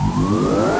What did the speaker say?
Whoa.